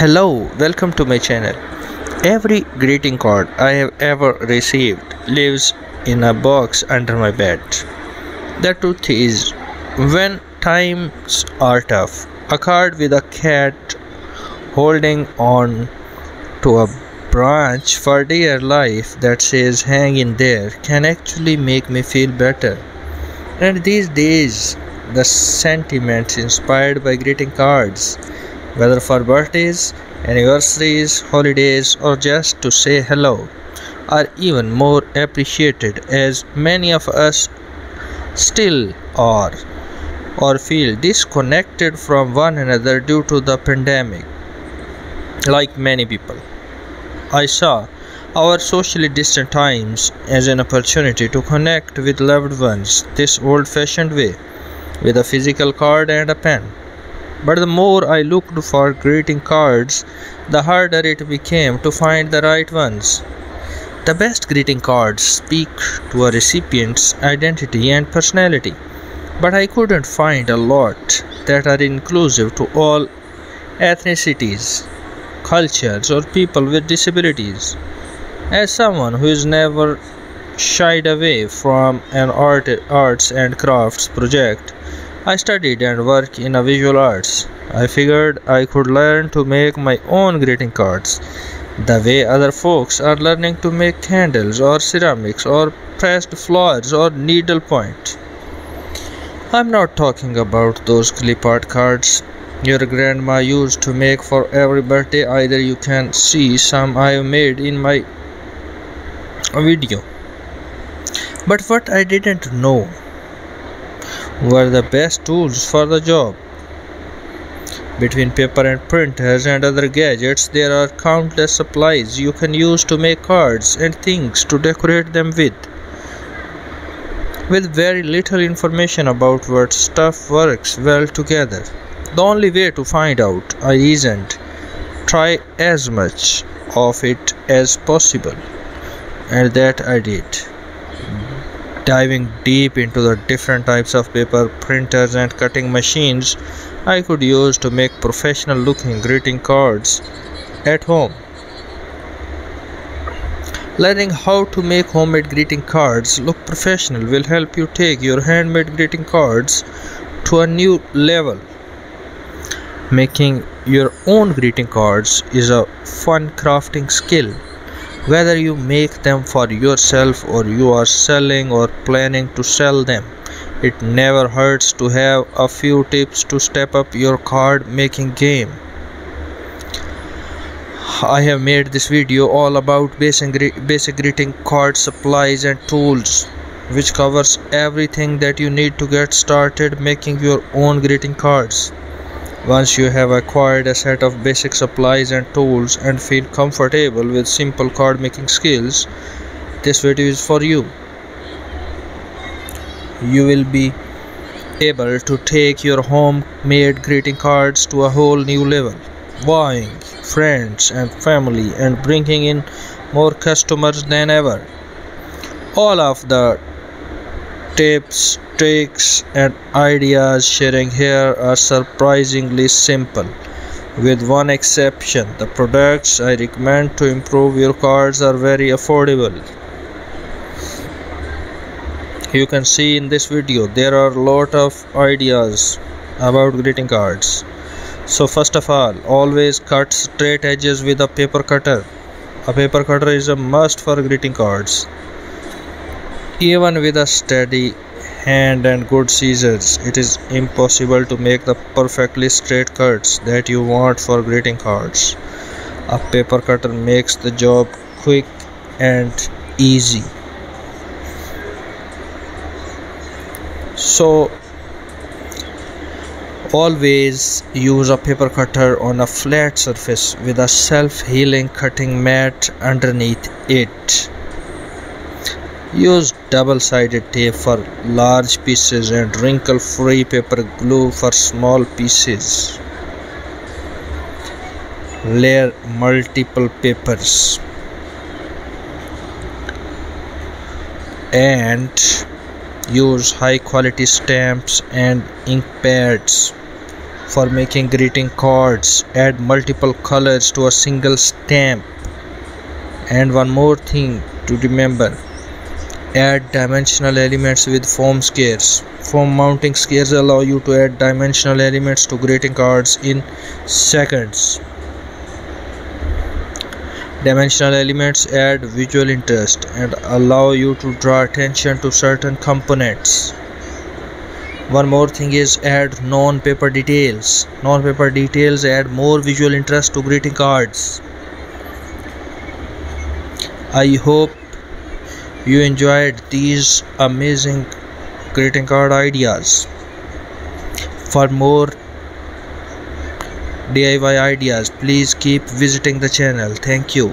Hello, welcome to my channel. Every greeting card I have ever received lives in a box under my bed. The truth is, when times are tough, a card with a cat holding on to a branch for dear life that says hang in there can actually make me feel better. And these days, the sentiments inspired by greeting cards whether for birthdays, anniversaries, holidays, or just to say hello, are even more appreciated as many of us still are or feel disconnected from one another due to the pandemic. Like many people, I saw our socially distant times as an opportunity to connect with loved ones this old fashioned way with a physical card and a pen. But the more I looked for greeting cards, the harder it became to find the right ones. The best greeting cards speak to a recipient's identity and personality, but I couldn't find a lot that are inclusive to all ethnicities, cultures, or people with disabilities. As someone who is never shied away from an art, arts and crafts project, I studied and worked in a visual arts. I figured I could learn to make my own greeting cards the way other folks are learning to make candles or ceramics or pressed flowers or needlepoint. I'm not talking about those clip art cards your grandma used to make for every birthday either you can see some I've made in my video. But what I didn't know were the best tools for the job. Between paper and printers and other gadgets, there are countless supplies you can use to make cards and things to decorate them with. With very little information about what stuff works well together. The only way to find out I isn't try as much of it as possible, and that I did diving deep into the different types of paper printers and cutting machines I could use to make professional looking greeting cards at home. Learning how to make homemade greeting cards look professional will help you take your handmade greeting cards to a new level. Making your own greeting cards is a fun crafting skill whether you make them for yourself or you are selling or planning to sell them. It never hurts to have a few tips to step up your card making game. I have made this video all about basic, basic greeting card supplies and tools which covers everything that you need to get started making your own greeting cards once you have acquired a set of basic supplies and tools and feel comfortable with simple card making skills, this video is for you. You will be able to take your homemade greeting cards to a whole new level, wowing friends and family and bringing in more customers than ever. All of the tips, tricks, and ideas sharing here are surprisingly simple. With one exception, the products I recommend to improve your cards are very affordable. You can see in this video there are a lot of ideas about greeting cards. So first of all, always cut straight edges with a paper cutter. A paper cutter is a must for greeting cards. Even with a steady hand and good scissors, it is impossible to make the perfectly straight cuts that you want for greeting cards. A paper cutter makes the job quick and easy. So always use a paper cutter on a flat surface with a self-healing cutting mat underneath it Use double-sided tape for large pieces and wrinkle-free paper glue for small pieces. Layer multiple papers. And use high quality stamps and ink pads for making greeting cards. Add multiple colors to a single stamp. And one more thing to remember add dimensional elements with foam squares foam mounting squares allow you to add dimensional elements to greeting cards in seconds. Dimensional elements add visual interest and allow you to draw attention to certain components. One more thing is add non-paper details. Non-paper details add more visual interest to greeting cards. I hope you enjoyed these amazing greeting card ideas. For more DIY ideas please keep visiting the channel. Thank you